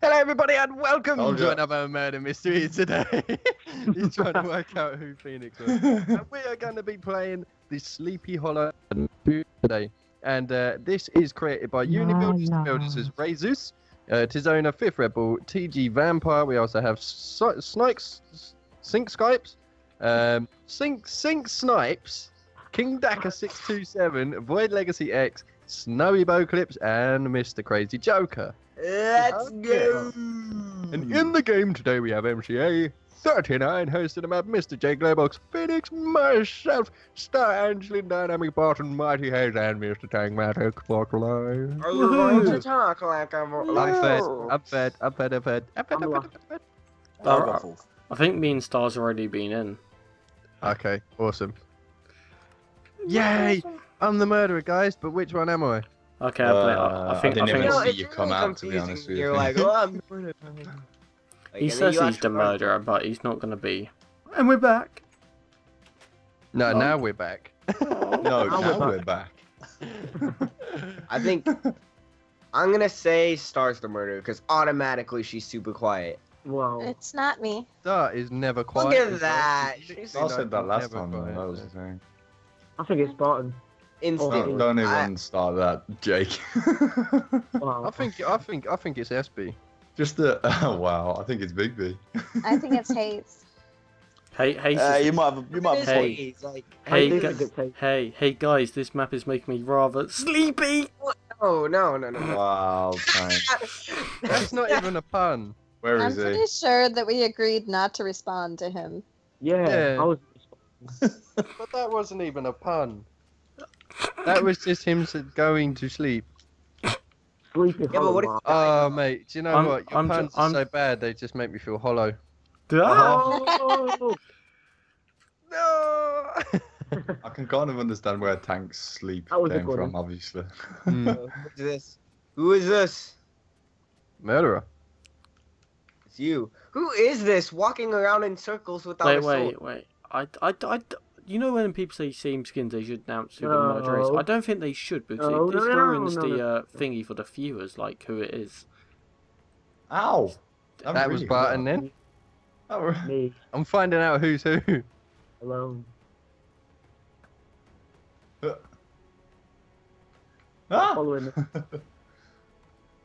Hello, everybody, and welcome Told to ya. another murder mystery today. He's trying to work out who Phoenix was. and we are going to be playing the Sleepy Hollow today. And uh, this is created by Unibuilders. La, la. Builders is Razus, uh, Tizona, Fifth Rebel, TG Vampire. We also have so- Snipes, Sync Skypes, um, Sync, Sync Snipes, King Daka 627, Void Legacy X, Snowy Bow Clips, and Mr. Crazy Joker. Let's go. And in the game today we have MCA 39 hosted about Mr. J Globox, Phoenix, myself, Star Anjelyn, Dynamic Barton, Mighty Haze, and Mr. Tang Tangmatic Spotlight. Are you going to talk like I'm I'm fed, I'm fed, I'm fed, I'm fed, I'm fed, I'm fed, I'm fed. I'll go fourth. I think me and Star's already been in. Okay, awesome. Yay! I'm the murderer, guys, but which one am I? Okay, I, play, I, Uh, I think I I didn't think even know, see it's you really come out, to be confusing. honest with You're like, oh, I'm the. Like, he says he's the actually run- murderer, but he's not gonna be. And we're back. No, No. now we're back. No, Now now we're we're back. I think I'm gonna say Star's the murderer because automatically she's super quiet. Wow. It's not me. That is never quiet. Look at that. She's She's- I said that last time. though, quiet. That was the thing. I think it's Spartan. Instant. Oh, Don't, don't even I- start that, Jake. Wow. I think, I think, I think it's SB. Just the. Oh, wow, I think it's Big B. I think it's Haze. Hey, hey, Uh, you might have, you might have a Hey. point. It's like, hey, Hey, gu- hey, hey, guys! This map is making me rather sleepy. oh no no no. no. Wow. That's not even a pun. Where I'm is pretty sure that we agreed not to respond to him. Yeah, Yeah. I was. But that wasn't even a pun. That was just him going to sleep. Sleepy Yeah, but what if- Oh, mate, do you know I'm- what? Your I'm ju- puns I'm- are so bad, they just make me feel hollow. Oh! No! I can kind of understand where Tank's sleep That was a came from, one. obviously. Hmm. Who's this? Who is this? Murderer. It's you. Who is this walking around in circles without Wait, a sword? wait, wait. I, I, I, you know when people say seam skins, they should announce who the murderer is. I don't think they should because No, it, no, this no, ruins no, the no. uh, thingy for the viewers, like who it is. Ow! That was Barton then. Oh. Me I'm finding out who's who. alone. Ah! Following.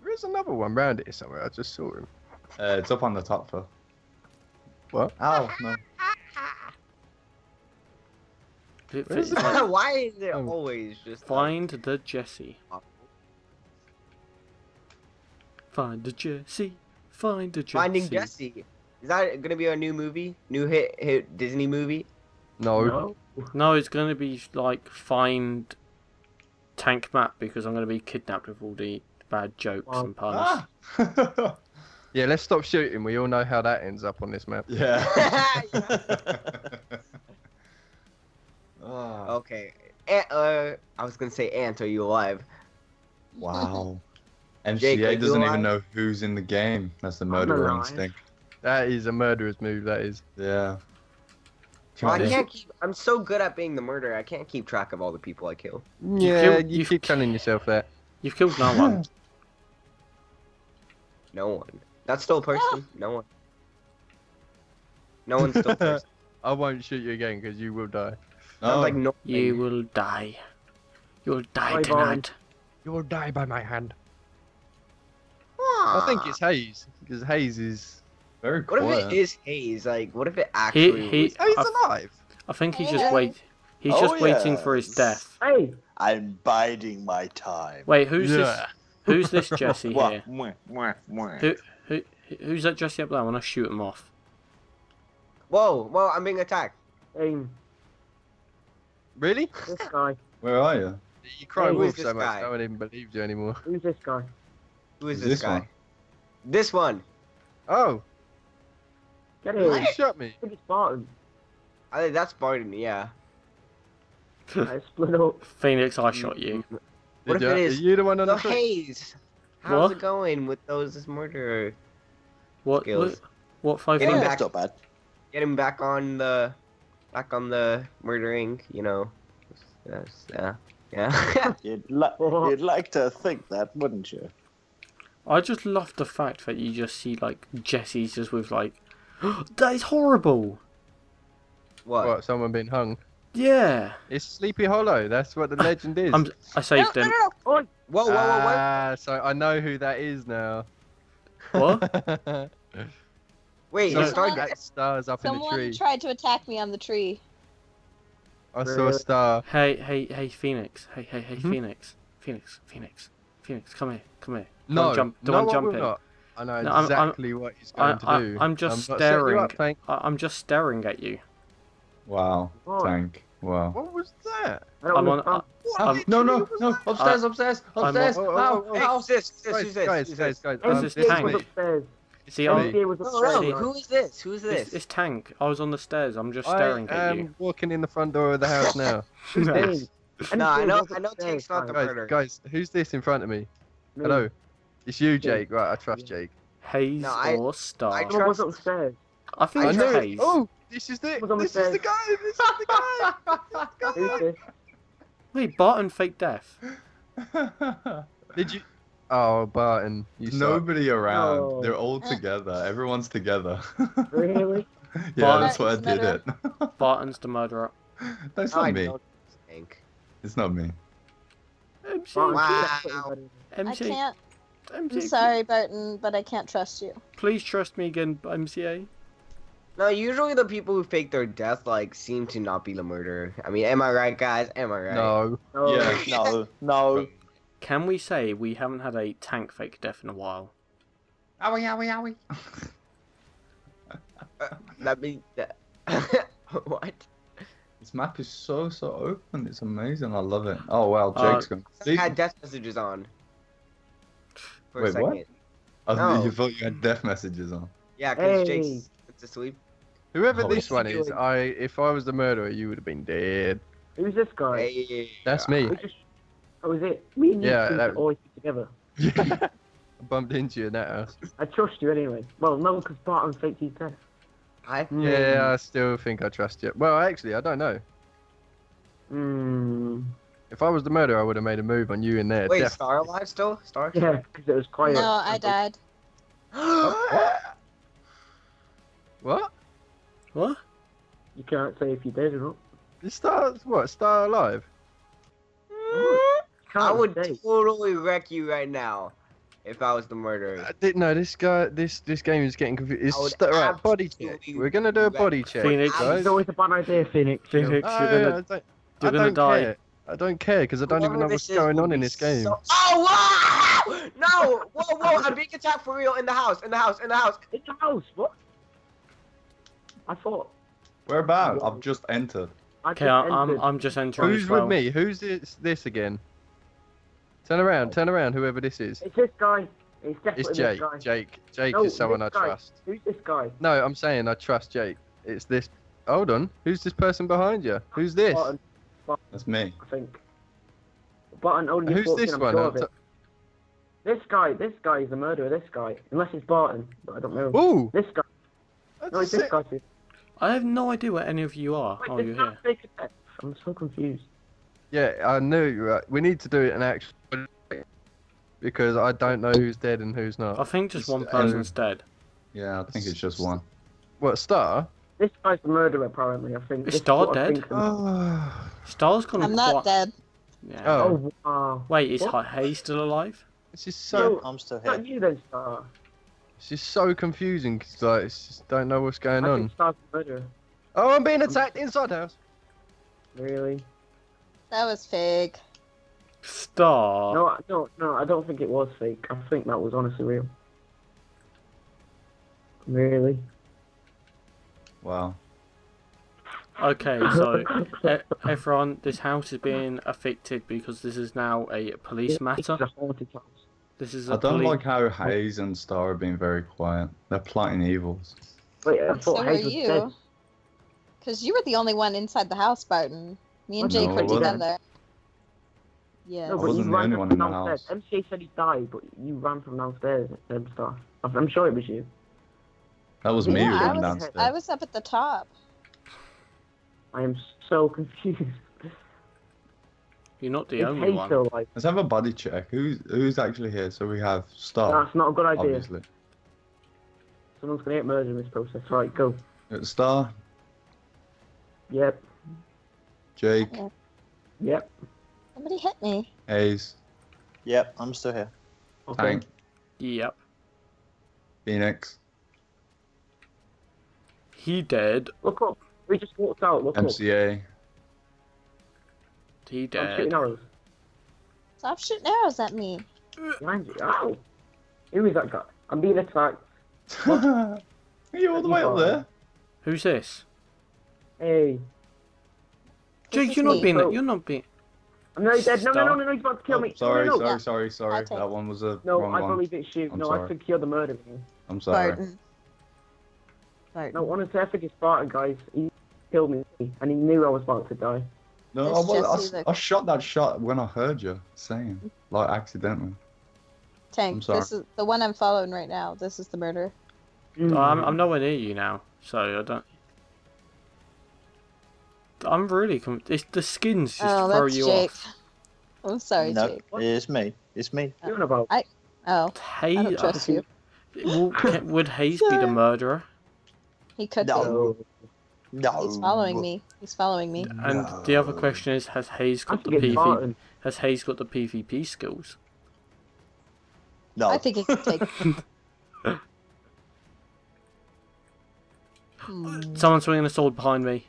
There is another one round here somewhere. I just saw him. Uh, it's up on the top, Phil. What? Ow, no. It- Where is it's it? like, Why is it Oh. always just find the Jesse. Find the Jesse. Find the Jesse. Finding Jesse? Is that gonna be a new movie? New hit hit Disney movie? No. No. No, it's going to be like find tank map because I'm going to be kidnapped with all the bad jokes Wow. and puns. Ah! Yeah, let's stop shooting. We all know how that ends up on this map. yeah. Ah, Okay. Ant, uh, I was gonna say Ant, are you alive? wow. Jake, are MCA you doesn't alive? even know who's in the game. That's the I'm murderer instinct. That is a murderer's move. That is. Yeah. Well, I can't keep. I'm so good at being the murderer. I can't keep track of all the people I kill. Yeah, killed- you you've- keep telling yourself that. You've killed no one. No one. That's still a person. No one. No one's still a person. I won't shoot you again because you will die. Sounds oh. No. like no. you will die. You'll die Bye, bye. tonight. You will die by my hand. I think ah. it's Haze because Haze is. Very What if it is Haze? Like, what if it actually? he- was- Haze I- alive. I think he's just wait. He's Oh, just waiting for his death. Hey, I'm biding my time. Wait, who's Yeah. this? Who's this Jesse here? mwah, mwah, mwah. Who, who, who's that Jesse up there? I want to shoot him off. Whoa! Whoa! I'm being attacked. aim. Really? This guy. Where are you? You cry Hey, wolf so this much, guy? no one even believes you anymore. Who's this guy? Who is Is this, this guy? one? This one. Oh, Get you shot me. I think it's Spartan. I think that's Barton. Yeah. I split up. Phoenix, I shot you. What Did if it ya? is Are you the one on The the? Haze. How's What? it going with those murderer? What? Skills. What? What five? Getting five- back- not bad. Get him back on the, back on the murdering. You know. Yes, yeah. Yeah. You'd, li- you'd like to think that, wouldn't you? I just love the fact that you just see like Jesse's just with like, that is horrible. What? What? Someone being hung? Yeah, It's Sleepy Hollow. That's what the legend is. I'm. I saved him. no, no. Whoa, whoa, whoa, whoa! Ah, so I know who that is now. What? Wait, So it started. that stars up in the Someone tree. tried to attack me on the tree. I saw a star. Hey, hey, hey, Phoenix. Hey, hey, hey, Mhm. Phoenix. Phoenix, Phoenix, Phoenix. Come here, come here. Don't No, jump- no, don't I jump will in. not. I know No, I'm- I'm- exactly what he's going I- to I- do. I'm just not setting staring. up, Tank. I, I'm just staring at you. Wow, Oh. tank. Wow. What was that? I don't I'm on. understand. I, I'm, No, no, no! Upstairs, upstairs, I'm- upstairs! oh, oh, Ow, oh, Hey, ow. who's this? Who's this? Guys, Who's this? guys, Who's guys, this? guys. Um, this this Tank. MCA was oh, is me. upstairs. see, I'm, MCA was No, upstairs. no. guys. Who is this? Who's this, this? this tank. I was on the stairs. I'm just I staring at am you. walking in the front door of the house now. Who's No. this? No, I know- I know Tank's not the guys. Guys, guys, who's this in front of me? Me. Hello. It's you, Jake. Right, I trust Jake. Haze No, I- or Star. I I, Someone was trust- upstairs. think I it's knew it. Haze. Oh, this is the Someone's on the this is the guy. This is the guy. Wait, Barton fake death. Did you? Oh, Barton, you suck. Nobody around. No. They're all together. Everyone's together. Really? yeah, that's why I did it. Barton's the murderer. That's No, I not me. don't think. It's not me. MC, Wow. everybody. I can't. MC, I'm sorry, Barton, but I can't trust you. Please trust me again, MCA. No, usually the people who fake their death like seem to not be the murderer. I mean, am I right, guys? Am I right? No. No. Yeah. No, no. Can we say we haven't had a tank fake death in a while? Owie, owie, owie. That means that. what? This map is so so open. It's amazing. I love it. Oh wow, Uh, Jake's gone. I had death messages on. For a Wait, second. what? I no. you thought you had death messages on. Yeah, because Hey. Jake's it's asleep. Whoever Oh, this one is, doing? I if I was the murderer, you would have been dead. Who's this guy? Hey. That's me. We. Oh, is it? Me and Yeah, seem that- to always be together. Yeah. I bumped into you in that house. I trust you anyway. Well, no, because Barton faked his death. I Yeah, I still think I trust you. Well, actually, I don't know. Hmm. If I was the murderer, I would have made a move on you in there. Wait, def- Star alive still? Star? Yeah, because it was quiet. No, I died. What? What? You can't say if you did or not. Is Star what? Star alive? Can't I would say. totally wreck you right now if I was the murderer. Uh, I didn't know this guy. This this game is getting confused. It's st- right. Body check. We're gonna do a body check, Phoenix. guys. It's always a bad idea, Phoenix. Phoenix, Oh, you're yeah, gonna, I don't, you're I gonna die. care. I don't care because I don't even know what's going on in be this game. so- Oh wow! No! Whoa, whoa! I'm being attacked for real in the house. In the house. In the house. In the house. What? I thought. Where about? I've just entered. Okay, I- I'm. I'm just entering Who's as well. with me? Who's this, this again? Turn around, turn around, whoever this is. It's this guy. It's definitely It's this Jake. guy. Jake. Jake No, is someone I guy. trust. Who's this guy? No, I'm saying I trust Jake. It's this. Hold on. Who's this person behind you? Who's this? Barton, That's me. I think. Barton only Who's walked this in, I'm one? sure I'm of it. t- This guy, this guy is the murderer. This guy, unless it's Barton, but I don't know. Ooh! This guy, that's no, it's this guy. Too. I have no idea where any of you are. Wait, Oh, you're here. I'm so confused. Yeah, I knew you were. We need to do it in action because I don't know who's dead and who's not. I think just one person's dead. Yeah, I think it's just one. What star? This guy's the murderer, apparently. I think. Is Star what dead? think. Oh, Star's gone I'm not quite... dead. Yeah. Oh. Oh, wow. Wait, is What? Hay still alive? this is so. Yo, I'm still here. Not you then, Star. This is so confusing. 'cause, like, it's just don't know what's going I on. think Star's the murderer. Oh, I'm being attacked inside house. Really? That was fake. Star. No, I- no, no. I don't think it was fake. I think that was honestly real. Really? Wow. Okay, so e- everyone, this house is being affected because this is now a police matter. It's a haunted house. This is I a don't poli- like how Haze and Star are being very quiet. They're plotting evils. Wait, I So thought were Haze was you. Because you were the only one inside the house, Barton. Me and No, Jake I were wasn't. together. Yeah. No, I but wasn't you the ran only from one in the downstairs. house. MCA said he died, but you ran from downstairs and stuff. I'm I'm sure it was you. That was me yeah, who I ran was, downstairs. I was up at the top. I am so confused. You're not the Is only Haze one. still alive? Let's have a body check. Who's who's actually here? So we have Star, That's not a good idea. obviously. Someone's gonna get murdered in this process. Right, go. Uh, Star, Yep, Jake, Yeah. yep. Somebody hit me. Haze, Yep, I'm still here. Okay. Tank, Yep. Phoenix, He dead. Look up. We just walked out. Look up. MCA. He up. I'm shooting arrows. Stop shooting arrows at me. Behind you. Ow. Who is that guy? I'm being attacked. Are you all the way up there? Who's this? Hey. This Jake, you're not me. being. You're not being. I'm nearly dead. No, no, no, no, no, he's about to kill Oh, me. sorry, no, no, no. sorry, sorry, sorry. That one was a No, wrong I one. believe it's you. I'm no, I sorry. think you're the murderer. I'm sorry. Barton. Barton. No, honestly, I think it's Spartan, guys. He killed me, and he knew I was about to die. No, I, was, I Jesse I shot that shot when I heard you saying, like accidentally. I'm Tank, sorry. this is the one I'm following right now. This is the murder. Mm. Oh, I'm, I'm nowhere near you now, so I don't. I'm really. Com- it's, the skins just oh, throw that's you Jake. off. I'm sorry, no, Jake. it's me. It's me. What are you on about? Oh, Hay- I don't trust you. Well, can- would Haze be the murderer? He could No. be. No. He's following me. He's following me. And the other question is, has Haze got the think it's PV? Spartan. Has Haze got the PvP skills? No. I think he could take. Hmm. Someone's swinging a sword behind me.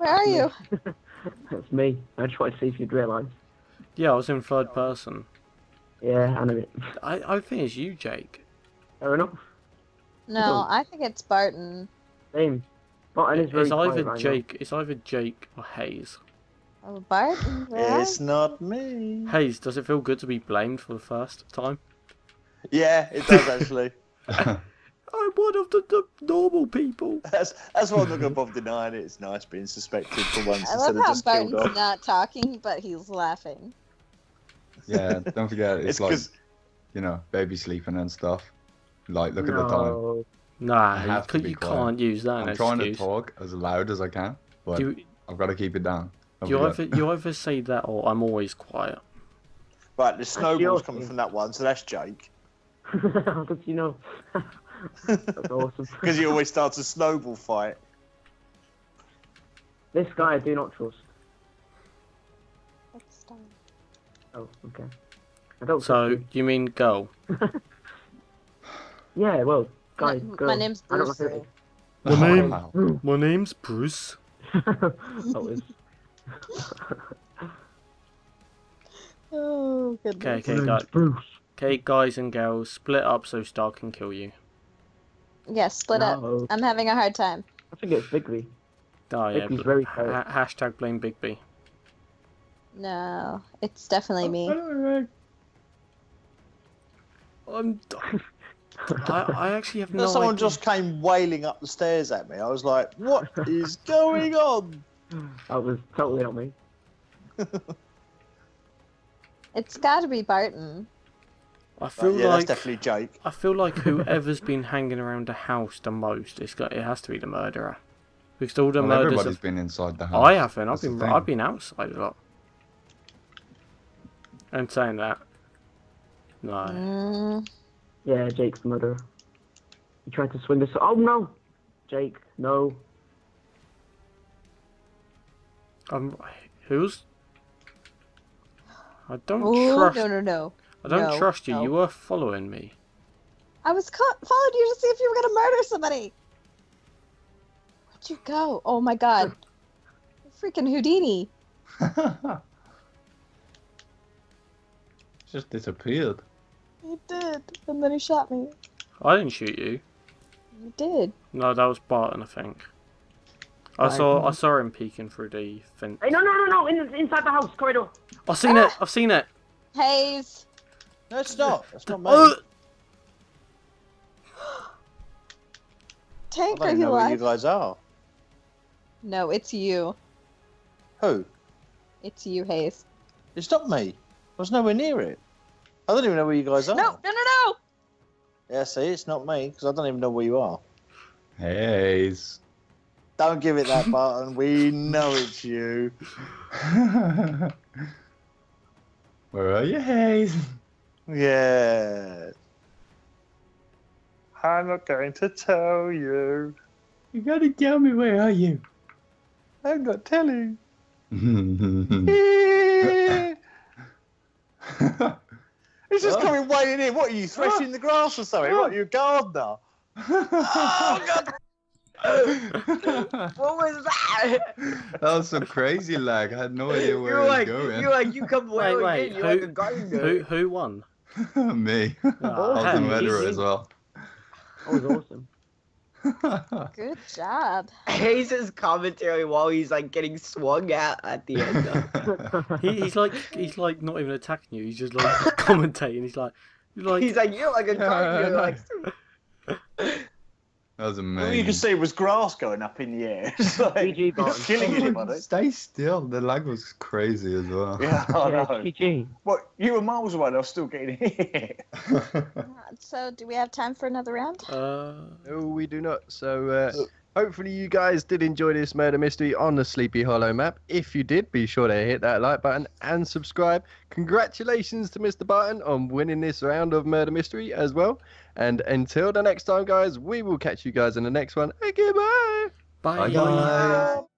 Where are you? That's me. I just wanted to see if you'd realise. Yeah, I was in third person. Yeah, I know it. I, I think it's you, Jake. Fair enough. No, I think it's Barton. Same. Spartan is very It's either right now. Jake. It's either Jake or Haze. Oh, Barton. Where It's not me. Haze, does it feel good to be blamed for the first time? Yeah, it does actually. I'm one of the, the normal people. That's that's why I'm not going to bother denying it. It's nice being suspected for once I instead love of how just killed Barton's off. not talking, but he's laughing. yeah, don't forget, it's, It's like, because you know, baby sleeping and stuff. Like, look at the time. No. Nah, you, have to c- be you quiet. can't use that I'm as trying excuse. to talk as loud as I can, but You, I've got to keep it down. Don't you forget. either you either say that or I'm always quiet. right, the snowball's coming from that one, so that's Jake. How did you know? That's awesome. Because he always starts a snowball fight. This guy I do not trust. Let's start. Oh, okay. I don't So trust you mean go? Yeah, well, guys, my, go. my name's I don't Bruce. know though. My name- oh, Wow. My name's Bruce. that was Oh, Okay, okay, guys. Bruce. Okay, guys and girls, split up so Star can kill you. Yeah, split up. Oh. I'm having a hard time. I think it's Bigby. Oh yeah. He's bl- very ha- hashtag blame Bigby. No, it's definitely me. I'm. I, I actually have no Someone idea. just came wailing up the stairs at me. I was like, "What is going on?" That was totally not me. It's got to be Barton. I feel yeah, like that's definitely Jake. I feel like whoever's been hanging around the house the most, it's got it has to be the murderer. Because all the Well, murders. everybody's Have, been inside the house. I haven't. I've been. I've been outside a lot. And saying that. No. Mm, Yeah, Jake's the murderer. He tried to swing us. Oh no, Jake, no. I'm. Who's? I don't oh, trust. no, no, no. I don't no, trust you. no. You were following me. I was ca- following you to see if you were going to murder somebody. Where'd you go? Oh my god. Freaking Houdini. Just disappeared. He did. And then he shot me. I didn't shoot you. You did. No, that was Barton, I think. I Right. saw I saw him peeking through the fence. Hey, no, no, no, no! In, inside the house corridor. I've seen ah! it. I've seen it. Haze. That's not. That's not me. I Tank, are don't you know where you alive? guys are. No, it's you. Who? It's you, Haze. It's not me. I was nowhere near it. I don't even know where you guys are. No, no, no, no! Yeah, see, it's not me because I don't even know where you are. Haze. Don't give it that button. We know it's you. Where are you, Haze? Yeah. I'm not going to tell you. You gotta tell me where are you? I'm not telling. He's just coming wading in. What are you threshing the grass or something? What are you a gardener? Oh god! What was that? That was some crazy lag. I had no idea where You're it was like, going. you're like, you come Wait, wailing wait, in. You're like who- a gardener. Who who won? Me. I Oh, was the hey. murderer as well. That was awesome. Good job. Haze' commentary while he's like getting swung out at the end. Though. He, he's like he's like not even attacking you. He's just like commentating. He's like he's like He's like, you're like a gardener. Like, That was All amazing. you could see it was grass going up in the air. It's like, GG, you're Barton. killing anybody. Stay still. The lag was crazy as well. Yeah, I know. GG. What? You were miles away. and I was still getting hit. So, do we have time for another round? uh No, we do not. So, uh, hopefully, you guys did enjoy this murder mystery on the Sleepy Hollow map. If you did, be sure to hit that like button and subscribe. Congratulations to Mr. Barton on winning this round of murder mystery as well. And until the next time, guys, we will catch you guys in the next one. Okay, bye. bye. Bye, guys.